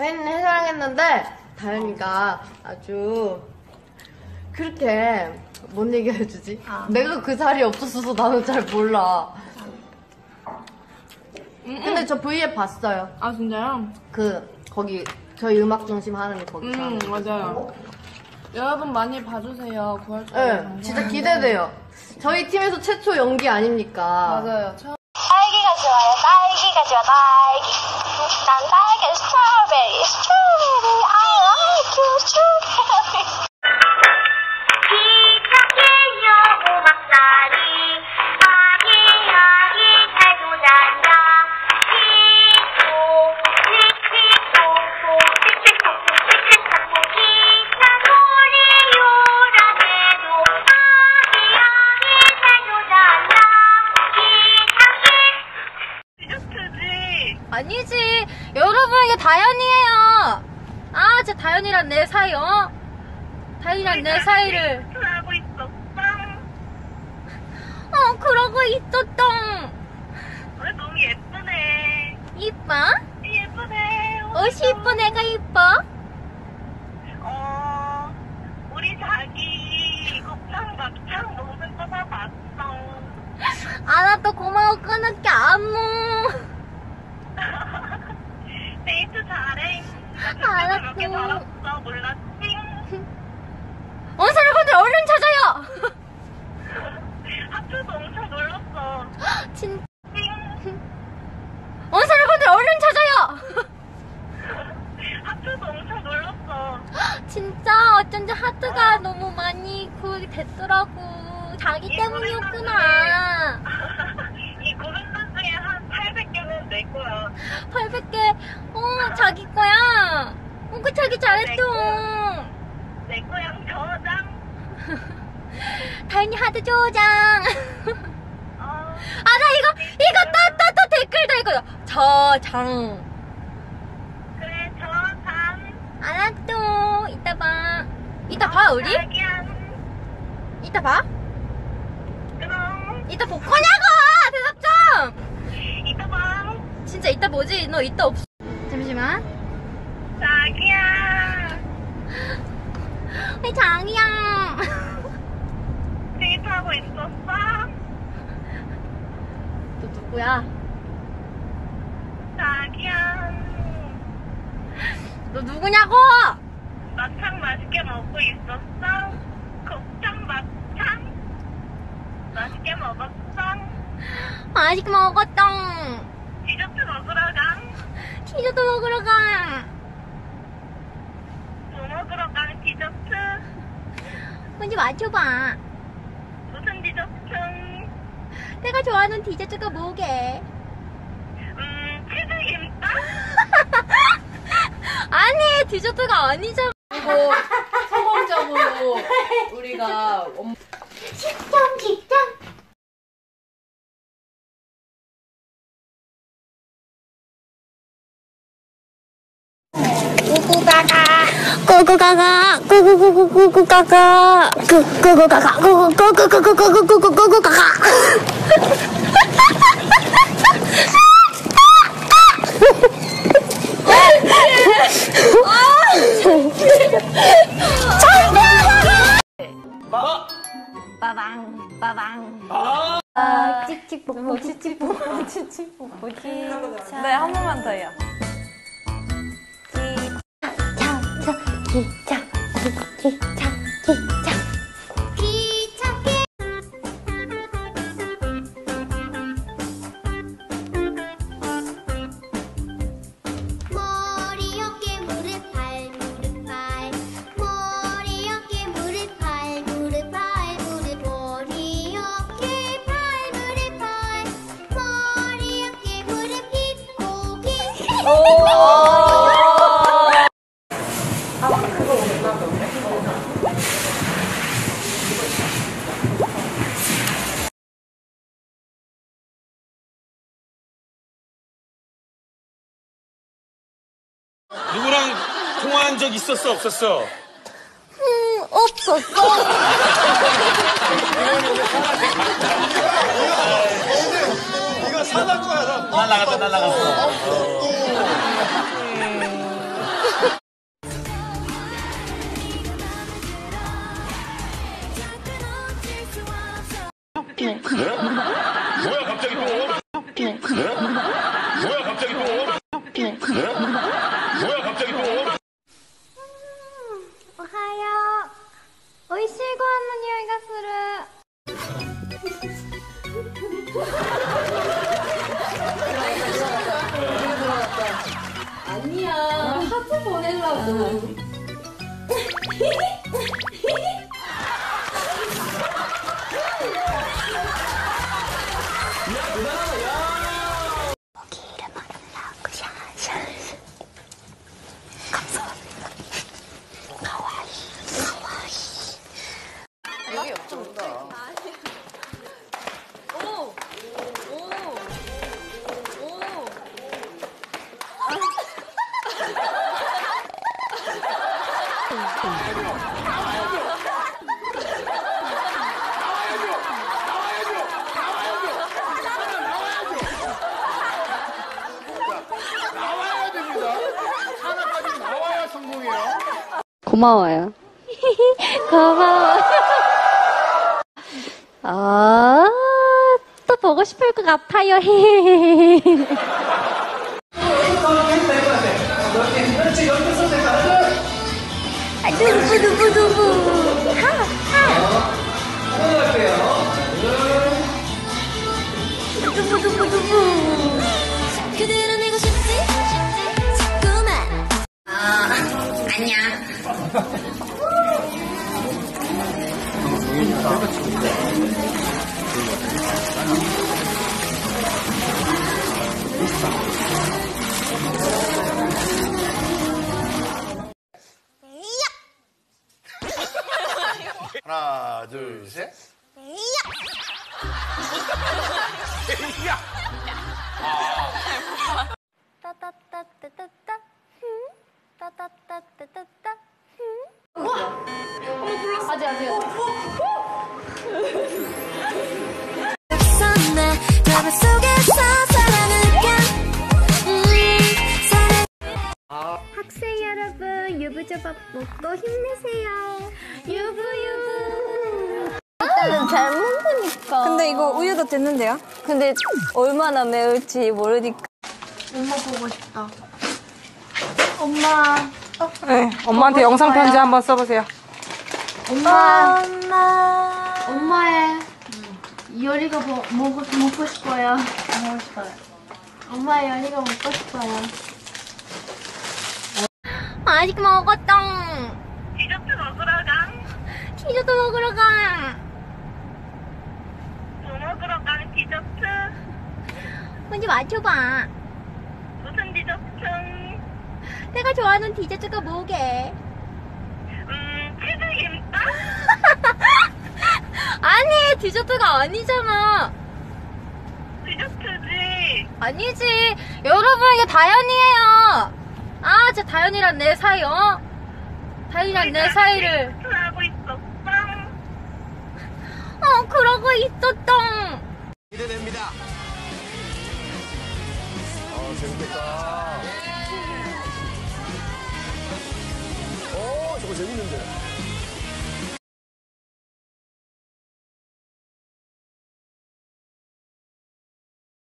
혜인이는 해사랑했는데 다현이가 아주 그렇게 뭔 얘기 해주지? 아. 내가 그 자리에 없었어서 나는 잘 몰라. 근데 저 V앱 봤어요. 아 진짜요? 그 거기 저희 음악 중심 하는 거기. 음 맞아요. 여러분 많이 봐주세요. 9월 네, 진짜 기대돼요. 저희 팀에서 최초 연기 아닙니까? 맞아요. 처음 딸기가 좋아요. 딸기가 좋아. 딸기. 난 딸기 스트로 It's true, baby. I like you. True. 아니지. 여러분, 이게 다현이에요. 아, 진짜 다현이랑 내 사이, 어? 다현이랑 내 사이를. 하고 있었어. 어, 그러고 있었던. 오늘 너무 예쁘네. 이뻐? 예쁘네. 옷이 이쁜 애가 이뻐? 어, 우리 자기 곱창 막창 너무 떠나봤어. 알았어, 고마워, 끊을게, 안무. 데이트 잘해. 알았어. 몇개 달았어. 몰랐지? 어, 여러분들, 얼른 찾아요! 하트도 엄청 놀랐어. 진, 찡. 어, 여러분들, 얼른 찾아요! 하트도 엄청 놀랐어. 진짜 어쩐지 하트가 너무 많이 그 됐더라고. 자기 때문이었구나. 이 고백단 중에 한 800개는 내 거야. 800개, 어, 자기 거야. 어, 그 자기 잘했어. 내 거야 저장. 다현이 하트 조장. 어, 아, 나 이거, 이거 또, 또, 또 댓글 달고요. 저장. 그래 저장. 알았어. 이따 봐. 이따 봐, 우리? 자기야. 이따 봐. 그럼 이따 볼 거냐고! 대답 좀! 이따 봐. 진짜 이따 뭐지? 너 이따 없어. 잠시만. 자기야. 왜 장이야? 데이트하고 있었어? 너 누구야? 자기야. 너 누구냐고! 막창 맛있게 먹고 있었어? 곱창 막창? 맛있게 먹었어? 맛있게 먹었다. 디저트 먹으러 가? 디저트 먹으러 가. 뭐 먹으러 가? 디저트? 먼저 맞춰봐. 무슨 디저트? 내가 좋아하는 디저트가 뭐게? 음, 치즈김밥? 아니, 디저트가 아니잖아. 그리고 성공적으로 우리가 엄- ちっちゃんちっちゃん。咕咕嘎嘎，咕咕嘎嘎，咕咕咕咕咕咕嘎嘎，咕咕咕嘎嘎，咕咕咕咕咕咕咕咕咕咕咕嘎嘎。Ha ha ha ha ha! 아, 칙칙뽀뽀, 칙칙뽀뽀, 칙칙뽀뽀, 칙. 네, 한 번만 더요. 기차, 기차, 기차, 누구랑 통화한 적 있었어 없었어? 음, 없었어. 날라갔다 날라갔어. 갑자기 또? 어? 네. 네. 뭐야 갑자기 또? 오하요. 오이시고 하는 요이가 스르. 아니야. 하트 보내려고. 고마워요. 고마워. 아, 또 보고 싶을 것 같아요. 아, 두부, 두부, 두부. 하, 하. 두부, 두부. 그대로 하나, 둘, 셋. 따따따따따따. 흠. 따따따따따따. 아직 아직. 나 여러분, 유부초밥 먹고 힘내세요. 유부유. 일단은 잘 먹으니까. 근데 이거 우유도 됐는데요? 근데 얼마나 매울지 모르니까. 엄마 보고 싶다. 엄마. 네, 엄마한테 영상 편지 한번 써보세요. 엄마. 엄마. 엄마의 열이가 뭐, 먹고, 먹고 싶어요. 먹고 싶어요. 엄마의 열이가 먹고 싶어요. 아직 먹었당. 디저트 먹으러 가. 디저트 먹으러 가. 뭐 먹으러 가는 디저트? 먼저 맞춰봐. 무슨 디저트? 내가 좋아하는 디저트가 뭐게? 음, 치즈김밥? 아니, 디저트가 아니잖아. 디저트지. 아니지. 여러분, 이게 다현이에요. 아, 진짜 다현이랑 내 사이, 어? 다현이랑 내 사이를. 하고 있었어. 어, 그러고 있었던. 기대됩니다. 어, 재밌겠다. 오, 저거 재밌는데.